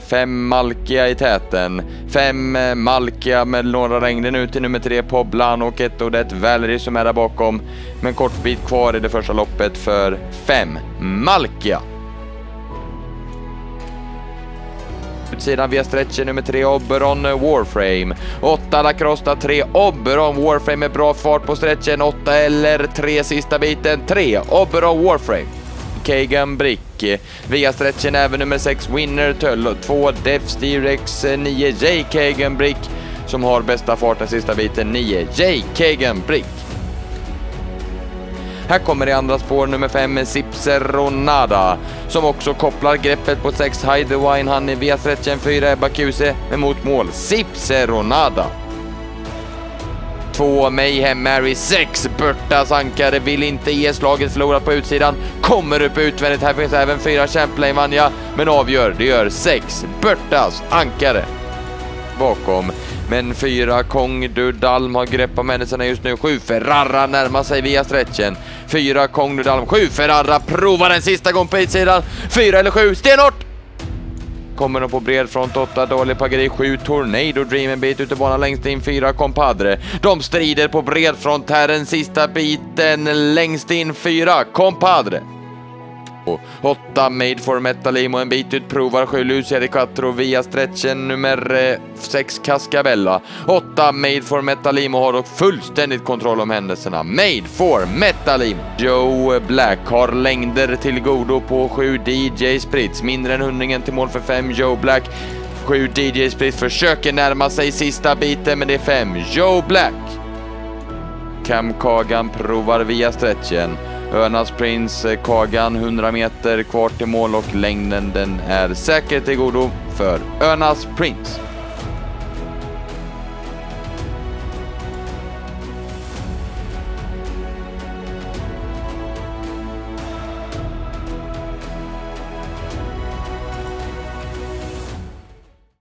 Fem Malkia i täten. Fem eh, Malkia med några regnen ut till nummer tre Poblan och ett och det Valerie som är där bakom. Men en kort bit kvar i det första loppet för fem Malkia. Utsidan via stretchen nummer tre Oberon Warframe. 8 Lacrosta 3 Oberon Warframe med bra fart på stretchen. 8 eller 3 sista biten 3 Oberon Warframe. Kagan Brick. Via stretchen även nummer 6 Winner Töll, 2 Def Steerex 9 J Kagan Brick som har bästa farten sista biten 9 J Kagan Brick. Här kommer i andra spår nummer 5 Sipseronada som också kopplar greppet på 6 Hideawine. Han är via stretchen 4 Ebba Kuse med mot mål Sipseronada. 2 Mayhem Mary 6 Burtas ankare vill inte ge slaget förlorat på utsidan. Kommer upp utvändigt. Här finns även fyra Champlain Vanja men avgör. Det gör 6 Burtas ankare. Bakom men fyra Kong Dudalm har grepp om händelserna just nu. Sju Ferrara närmar sig via stretchen. Fyra Kong Dudalm. Sju Ferrara provar en sista gång på utsidan. Fyra eller sju stenhårt! Kommer de på bred front, 8 Dolly Pageri 7 Tornado Dream en bit ut i banan längst in, 4 Compadre. De strider på bred front här den sista biten längst in, 4 Compadre. 8 Made for Metalimo en bit ut provar 7 Lucia di Quattro via stretchen nummer eh, 6 Cascabella. 8 Made for Metalimo har dock fullständigt kontroll om händelserna. Made for Metalimo. Joe Black har längder till godo på 7 DJ Sprits. Mindre än hundringen till mål för 5 Joe Black. 7 DJ Sprits försöker närma sig sista biten men det är 5 Joe Black. Cam Kagan provar via stretchen. Önas Prince eh, Kagan 100 meter kvar till mål och längden den är säkert till godo för Önas Prince.